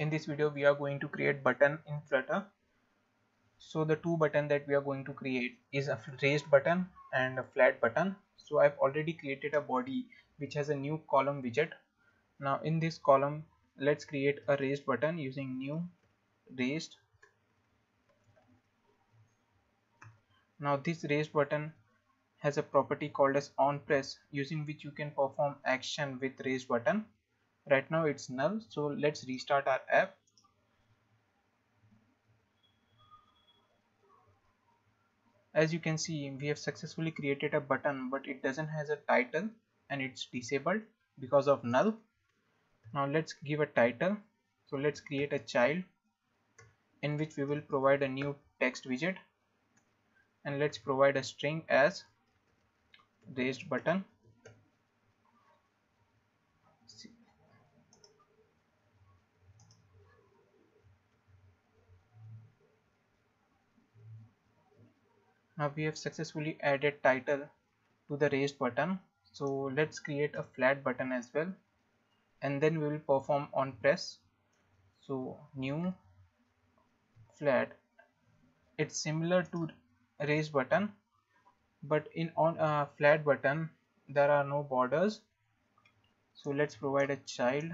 in this video we are going to create button in flutter. So the two button that we are going to create is a raised button and a flat button. So I've already created a body which has a new column widget. Now in this column let's create a raised button using new raised. Now this raised button has a property called as on press using which you can perform action with raised button right now it's null so let's restart our app. As you can see we have successfully created a button but it doesn't has a title and it's disabled because of null. Now let's give a title. So let's create a child in which we will provide a new text widget. And let's provide a string as raised button now we have successfully added title to the raised button. So let's create a flat button as well. And then we will perform on press. So new flat. It's similar to raised button but in on a flat button there are no borders. So let's provide a child.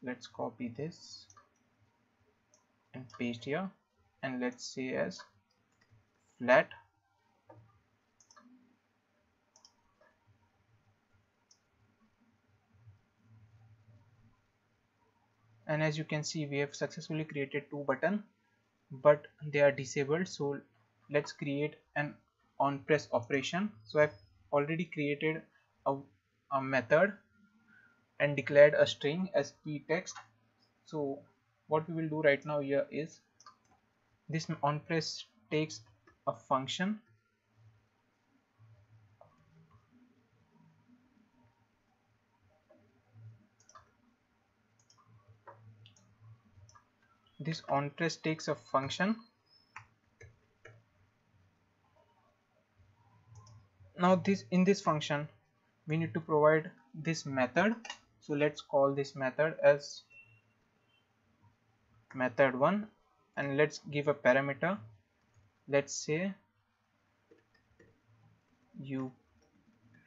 Let's copy this and paste here. And let's say as flat and as you can see we have successfully created two button but they are disabled. So let's create an on press operation. So I've already created a, a method and declared a string as p text so what we will do right now here is this on press takes a function. This onPress takes a function. Now this in this function we need to provide this method. So let's call this method as method1 and let's give a parameter let's say you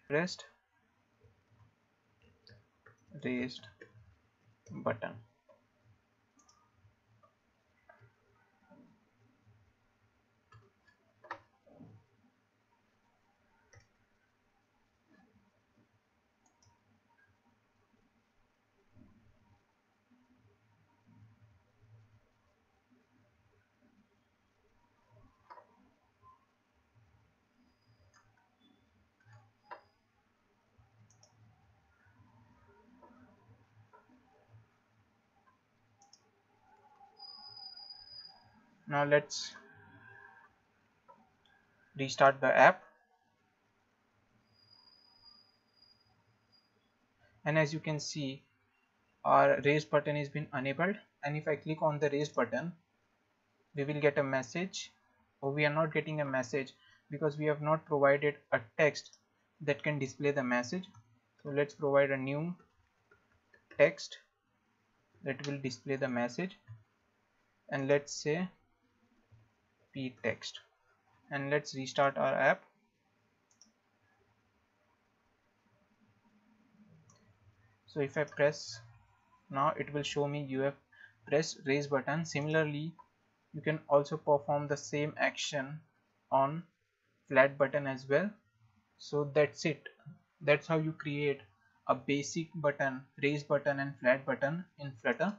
pressed raised button now let's restart the app. And as you can see our raise button is been enabled. And if I click on the raise button we will get a message. Or we are not getting a message because we have not provided a text that can display the message. So let's provide a new text that will display the message. And let's say p text. And let's restart our app. So if I press now it will show me you have pressed raise button. Similarly you can also perform the same action on flat button as well. So that's it. That's how you create a basic button raise button and flat button in flutter